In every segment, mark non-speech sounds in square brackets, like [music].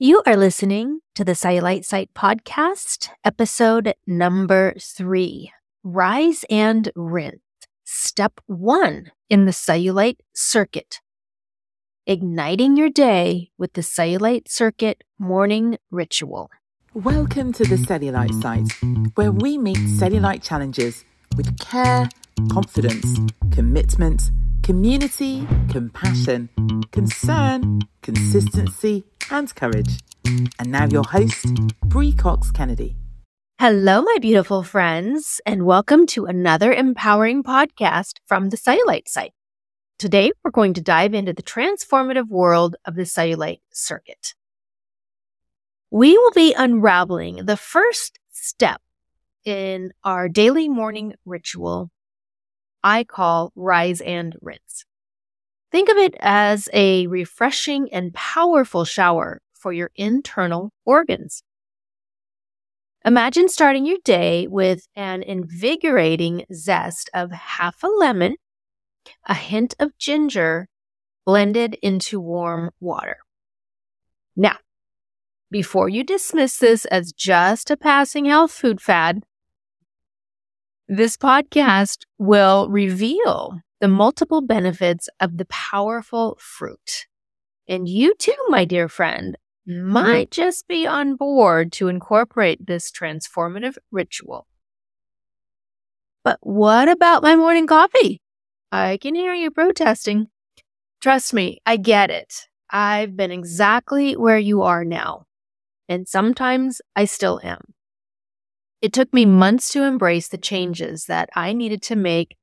You are listening to the Cellulite Site podcast, episode number three Rise and Rinse, step one in the cellulite circuit. Igniting your day with the cellulite circuit morning ritual. Welcome to the Cellulite Site, where we meet cellulite challenges with care, confidence, commitment, community, compassion, concern, consistency, and courage. And now your host, Bree Cox Kennedy. Hello, my beautiful friends, and welcome to another empowering podcast from the Cellulite Site. Today, we're going to dive into the transformative world of the cellulite circuit. We will be unraveling the first step in our daily morning ritual I call Rise and Rinse. Think of it as a refreshing and powerful shower for your internal organs. Imagine starting your day with an invigorating zest of half a lemon, a hint of ginger blended into warm water. Now, before you dismiss this as just a passing health food fad, this podcast will reveal the multiple benefits of the powerful fruit. And you too, my dear friend, might just be on board to incorporate this transformative ritual. But what about my morning coffee? I can hear you protesting. Trust me, I get it. I've been exactly where you are now. And sometimes I still am. It took me months to embrace the changes that I needed to make,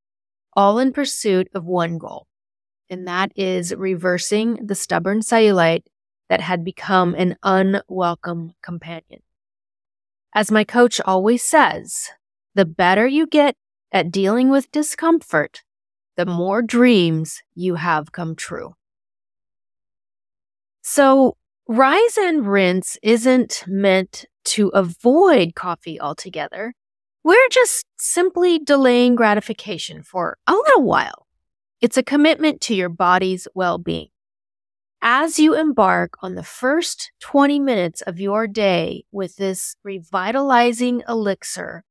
all in pursuit of one goal. And that is reversing the stubborn cellulite that had become an unwelcome companion. As my coach always says, the better you get at dealing with discomfort, the more dreams you have come true. So, rise and rinse isn't meant to avoid coffee altogether. We're just simply delaying gratification for a little while. It's a commitment to your body's well being as you embark on the first 20 minutes of your day with this revitalizing elixir,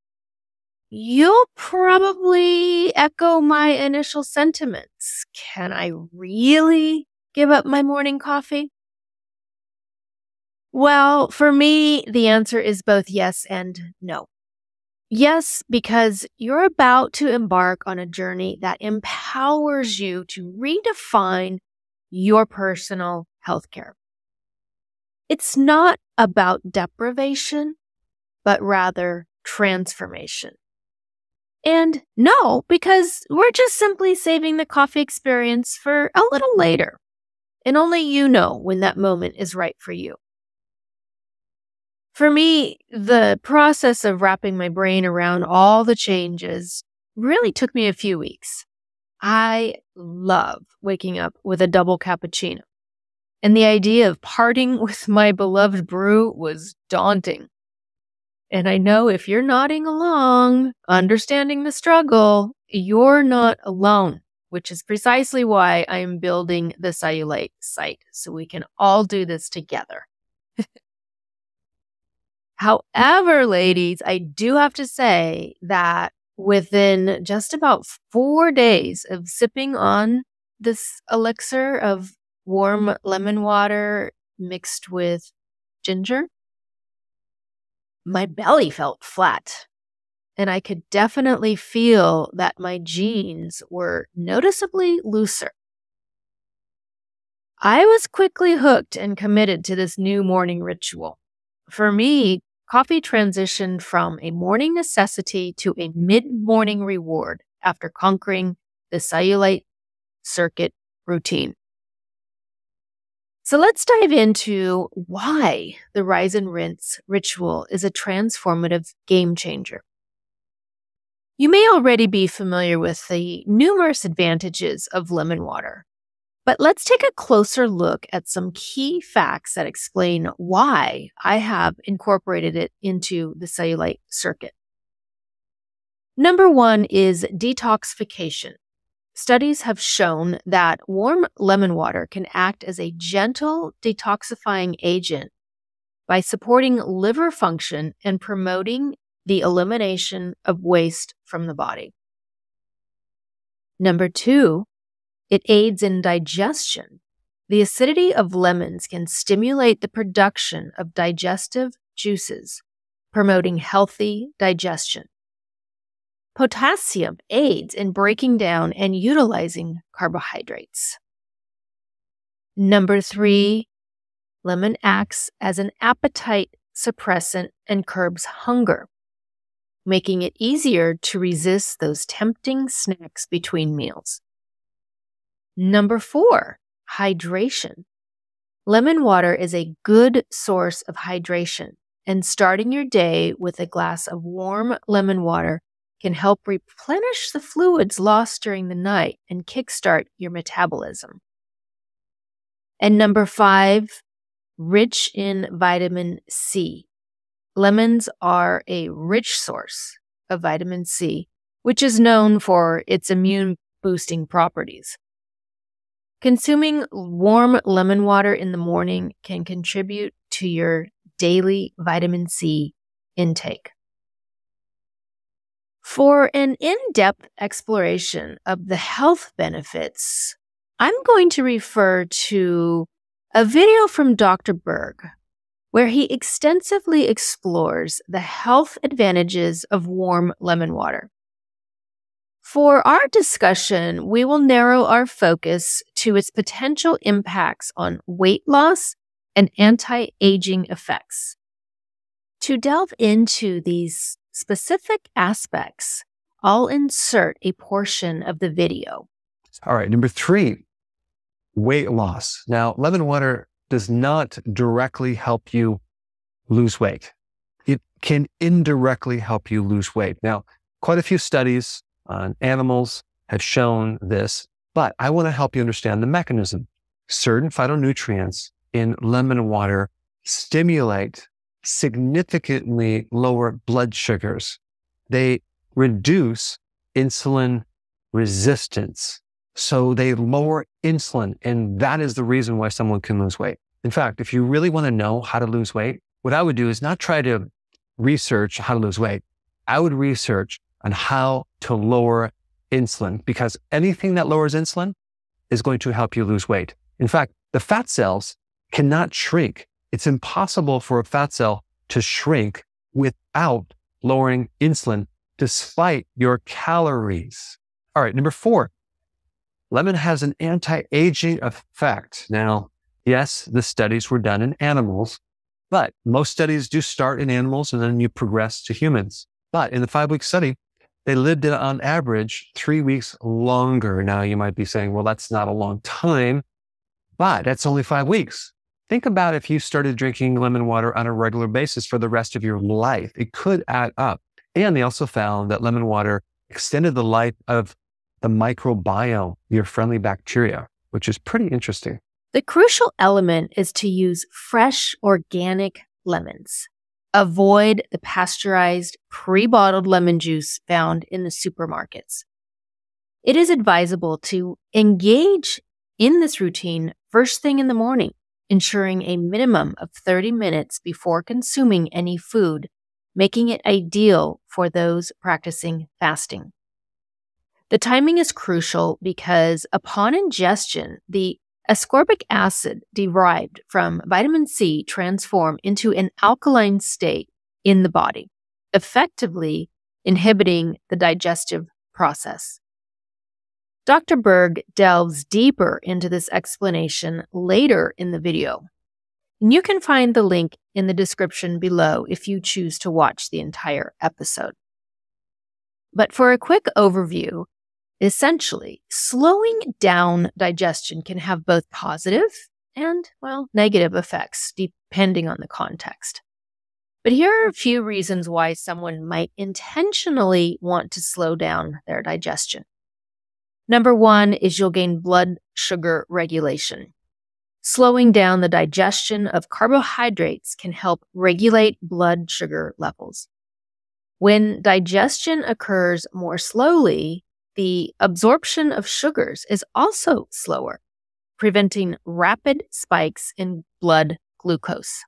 you'll probably echo my initial sentiments. Can I really give up my morning coffee? Well, for me, the answer is both yes and no. Yes, because you're about to embark on a journey that empowers you to redefine your personal health care. It's not about deprivation, but rather transformation. And no, because we're just simply saving the coffee experience for a little later. And only you know when that moment is right for you. For me, the process of wrapping my brain around all the changes really took me a few weeks. I love waking up with a double cappuccino. And the idea of parting [laughs] with my beloved brew was daunting. And I know if you're nodding along, understanding the struggle, you're not alone, which is precisely why I am building the cellulite site so we can all do this together. However, ladies, I do have to say that within just about four days of sipping on this elixir of warm lemon water mixed with ginger, my belly felt flat. And I could definitely feel that my jeans were noticeably looser. I was quickly hooked and committed to this new morning ritual. For me, Coffee transitioned from a morning necessity to a mid morning reward after conquering the cellulite circuit routine. So let's dive into why the rise and rinse ritual is a transformative game changer. You may already be familiar with the numerous advantages of lemon water, but let's take a closer look at some key facts that explain why I have incorporated it into the cellulite circuit. Number one is detoxification. Studies have shown that warm lemon water can act as a gentle detoxifying agent by supporting liver function and promoting the elimination of waste from the body. Number two, it aids in digestion. The acidity of lemons can stimulate the production of digestive juices, promoting healthy digestion. Potassium aids in breaking down and utilizing carbohydrates. Number three, lemon acts as an appetite suppressant and curbs hunger making it easier to resist those tempting snacks between meals. Number four, hydration. Lemon water is a good source of hydration, and starting your day with a glass of warm lemon water can help replenish the fluids lost during the night and kickstart your metabolism. And number five, rich in vitamin C. Lemons are a rich source of vitamin C, which is known for its immune boosting properties. Consuming warm lemon water in the morning can contribute to your daily vitamin C intake. For an in depth exploration of the health benefits, I'm going to refer to a video from Dr. Berg where he extensively explores the health advantages of warm lemon water. For our discussion, we will narrow our focus to its potential impacts on weight loss and anti aging effects. To delve into these specific aspects, I'll insert a portion of the video. All right, number three, weight loss. Now, lemon water does not directly help you lose weight. It can indirectly help you lose weight. Now, quite a few studies on animals have shown this, but I want to help you understand the mechanism. Certain phytonutrients in lemon water stimulate significantly lower blood sugars. They reduce insulin resistance. So they lower insulin. And that is the reason why someone can lose weight. In fact, if you really want to know how to lose weight, what I would do is not try to research how to lose weight. I would research on how to lower insulin because anything that lowers insulin is going to help you lose weight. In fact, the fat cells cannot shrink. It's impossible for a fat cell to shrink without lowering insulin despite your calories. All right. Number four, Lemon has an anti-aging effect. Now, yes, the studies were done in animals, but most studies do start in animals and then you progress to humans. But in the five week study, they lived on average three weeks longer. Now you might be saying, well, that's not a long time, but that's only five weeks. Think about if you started drinking lemon water on a regular basis for the rest of your life. It could add up. And they also found that lemon water extended the life of the microbiome, your friendly bacteria, which is pretty interesting. The crucial element is to use fresh organic lemons. Avoid the pasteurized, pre bottled lemon juice found in the supermarkets. It is advisable to engage in this routine first thing in the morning, ensuring a minimum of 30 minutes before consuming any food, making it ideal for those practicing fasting. The timing is crucial because upon ingestion, the ascorbic acid derived from vitamin C transform into an alkaline state in the body, effectively inhibiting the digestive process. Dr. Berg delves deeper into this explanation later in the video. And you can find the link in the description below if you choose to watch the entire episode. But for a quick overview, Essentially, slowing down digestion can have both positive and, well, negative effects depending on the context. But here are a few reasons why someone might intentionally want to slow down their digestion. Number one is you'll gain blood sugar regulation. Slowing down the digestion of carbohydrates can help regulate blood sugar levels. When digestion occurs more slowly, the absorption of sugars is also slower, preventing rapid spikes in blood glucose.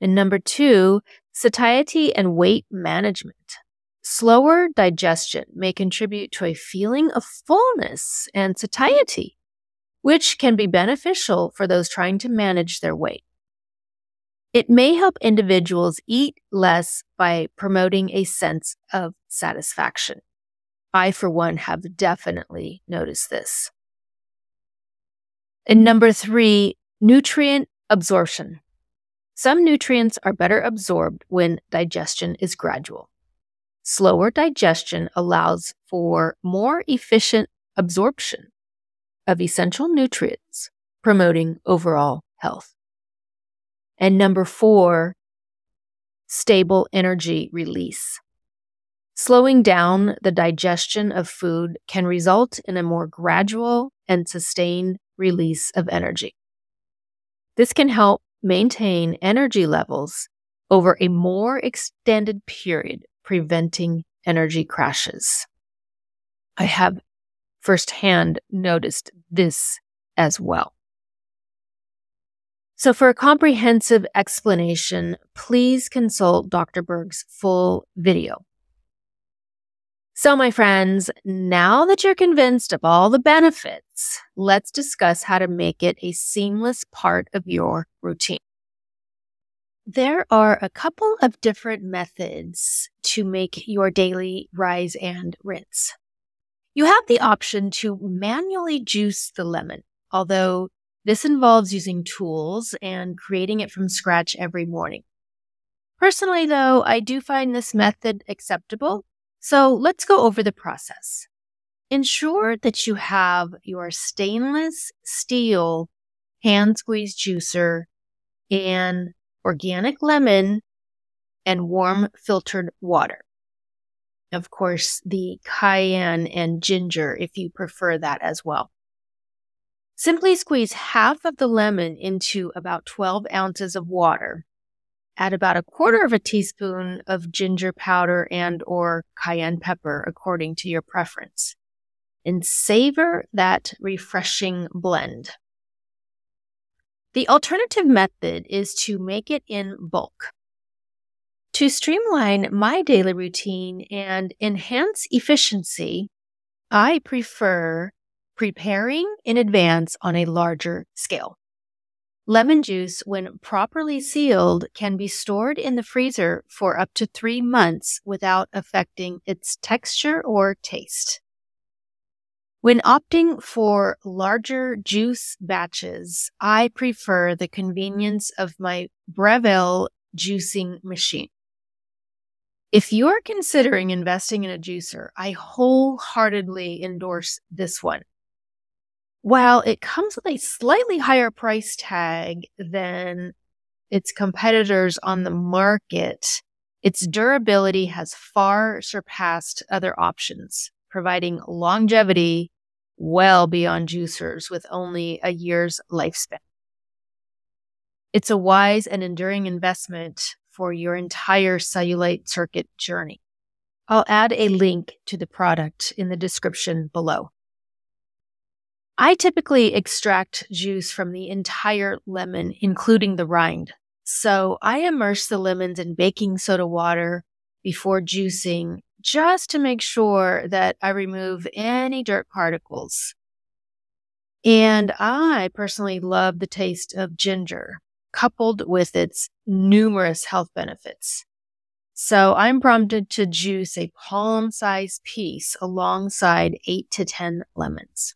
And number two, satiety and weight management. Slower digestion may contribute to a feeling of fullness and satiety, which can be beneficial for those trying to manage their weight. It may help individuals eat less by promoting a sense of satisfaction. I, for one, have definitely noticed this. And number three, nutrient absorption. Some nutrients are better absorbed when digestion is gradual. Slower digestion allows for more efficient absorption of essential nutrients, promoting overall health. And number four, stable energy release. Slowing down the digestion of food can result in a more gradual and sustained release of energy. This can help maintain energy levels over a more extended period, preventing energy crashes. I have firsthand noticed this as well. So, for a comprehensive explanation, please consult Dr. Berg's full video. So, my friends, now that you're convinced of all the benefits, let's discuss how to make it a seamless part of your routine. There are a couple of different methods to make your daily rise and rinse. You have the option to manually juice the lemon, although this involves using tools and creating it from scratch every morning. Personally, though, I do find this method acceptable so let's go over the process. Ensure that you have your stainless steel hand squeeze juicer and organic lemon and warm filtered water. Of course, the cayenne and ginger if you prefer that as well. Simply squeeze half of the lemon into about 12 ounces of water add about a quarter of a teaspoon of ginger powder and or cayenne pepper according to your preference and savor that refreshing blend. The alternative method is to make it in bulk. To streamline my daily routine and enhance efficiency, I prefer preparing in advance on a larger scale. Lemon juice, when properly sealed, can be stored in the freezer for up to three months without affecting its texture or taste. When opting for larger juice batches, I prefer the convenience of my Breville juicing machine. If you're considering investing in a juicer, I wholeheartedly endorse this one. While it comes with a slightly higher price tag than its competitors on the market, its durability has far surpassed other options, providing longevity well beyond juicers with only a year's lifespan. It's a wise and enduring investment for your entire cellulite circuit journey. I'll add a link to the product in the description below. I typically extract juice from the entire lemon, including the rind. So I immerse the lemons in baking soda water before juicing just to make sure that I remove any dirt particles. And I personally love the taste of ginger coupled with its numerous health benefits. So I'm prompted to juice a palm sized piece alongside eight to 10 lemons.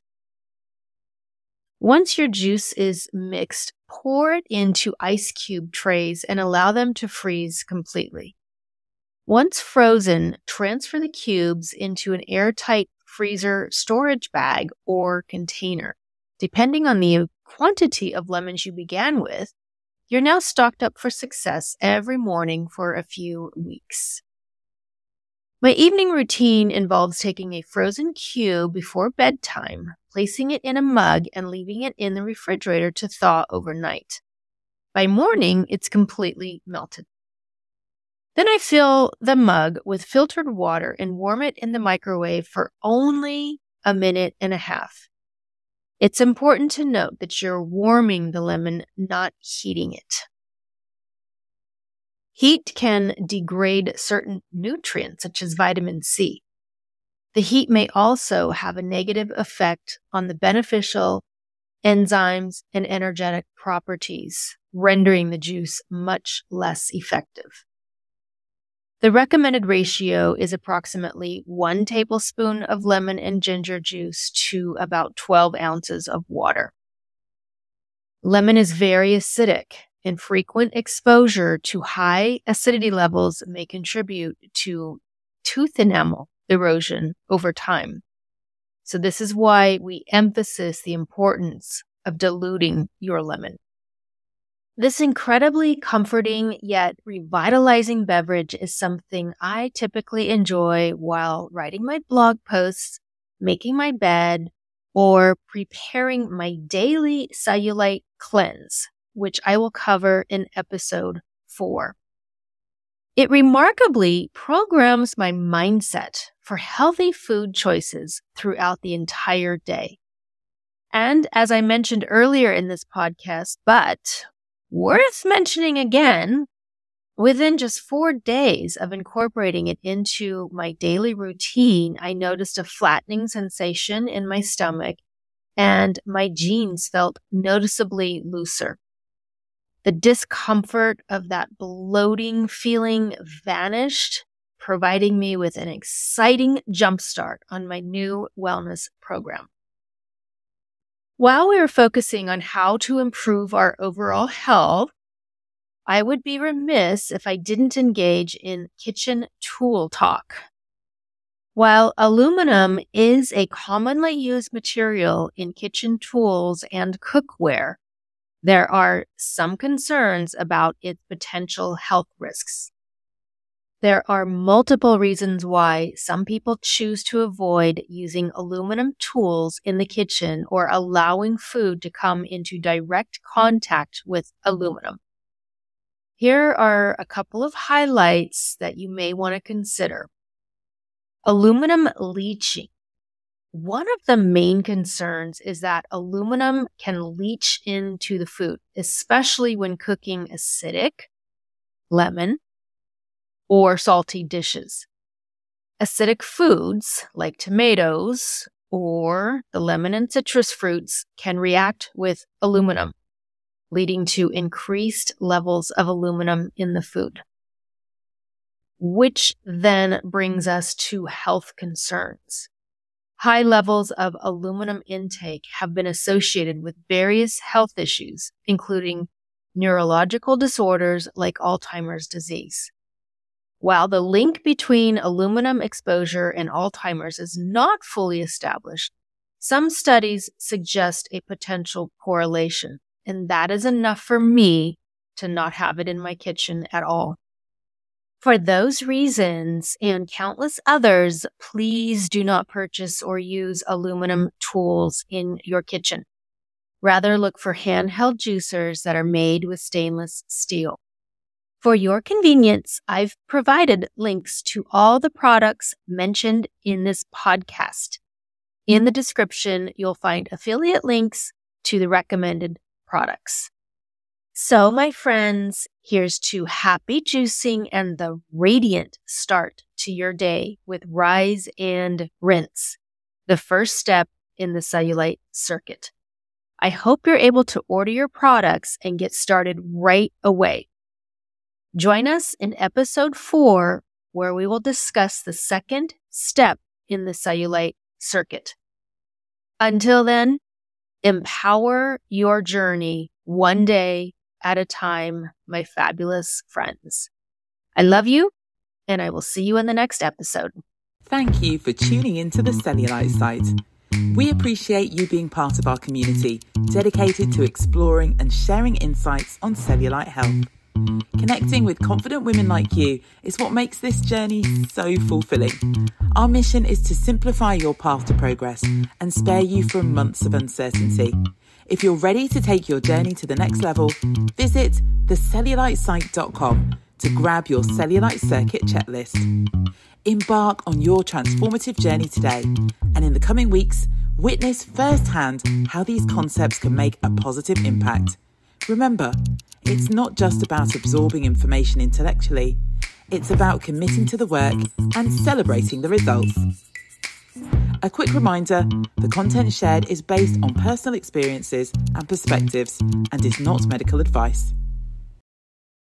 Once your juice is mixed, pour it into ice cube trays and allow them to freeze completely. Once frozen, transfer the cubes into an airtight freezer storage bag or container. Depending on the quantity of lemons you began with, you're now stocked up for success every morning for a few weeks. My evening routine involves taking a frozen cube before bedtime, placing it in a mug, and leaving it in the refrigerator to thaw overnight. By morning, it's completely melted. Then I fill the mug with filtered water and warm it in the microwave for only a minute and a half. It's important to note that you're warming the lemon, not heating it. Heat can degrade certain nutrients, such as vitamin C. The heat may also have a negative effect on the beneficial enzymes and energetic properties, rendering the juice much less effective. The recommended ratio is approximately one tablespoon of lemon and ginger juice to about 12 ounces of water. Lemon is very acidic, and frequent exposure to high acidity levels may contribute to tooth enamel erosion over time. So, this is why we emphasize the importance of diluting your lemon. This incredibly comforting yet revitalizing beverage is something I typically enjoy while writing my blog posts, making my bed, or preparing my daily cellulite cleanse, which I will cover in episode four. It remarkably programs my mindset for healthy food choices throughout the entire day. And as I mentioned earlier in this podcast, but Worth mentioning again, within just four days of incorporating it into my daily routine, I noticed a flattening sensation in my stomach and my jeans felt noticeably looser. The discomfort of that bloating feeling vanished, providing me with an exciting jumpstart on my new wellness program. While we are focusing on how to improve our overall health, I would be remiss if I didn't engage in kitchen tool talk. While aluminum is a commonly used material in kitchen tools and cookware, there are some concerns about its potential health risks. There are multiple reasons why some people choose to avoid using aluminum tools in the kitchen or allowing food to come into direct contact with aluminum. Here are a couple of highlights that you may want to consider. Aluminum leaching. One of the main concerns is that aluminum can leach into the food, especially when cooking acidic, lemon, or salty dishes. Acidic foods like tomatoes or the lemon and citrus fruits can react with aluminum, leading to increased levels of aluminum in the food. Which then brings us to health concerns. High levels of aluminum intake have been associated with various health issues, including neurological disorders like Alzheimer's disease. While the link between aluminum exposure and Alzheimer's is not fully established, some studies suggest a potential correlation, and that is enough for me to not have it in my kitchen at all. For those reasons and countless others, please do not purchase or use aluminum tools in your kitchen. Rather, look for handheld juicers that are made with stainless steel. For your convenience, I've provided links to all the products mentioned in this podcast. In the description, you'll find affiliate links to the recommended products. So, my friends, here's to happy juicing and the radiant start to your day with Rise and Rinse, the first step in the cellulite circuit. I hope you're able to order your products and get started right away. Join us in episode four, where we will discuss the second step in the cellulite circuit. Until then, empower your journey one day at a time, my fabulous friends. I love you, and I will see you in the next episode. Thank you for tuning into the Cellulite site. We appreciate you being part of our community dedicated to exploring and sharing insights on cellulite health. Connecting with confident women like you is what makes this journey so fulfilling. Our mission is to simplify your path to progress and spare you from months of uncertainty. If you're ready to take your journey to the next level, visit thecellulitesite.com to grab your cellulite circuit checklist. Embark on your transformative journey today, and in the coming weeks, witness firsthand how these concepts can make a positive impact. Remember, it's not just about absorbing information intellectually, it's about committing to the work and celebrating the results. A quick reminder the content shared is based on personal experiences and perspectives and is not medical advice.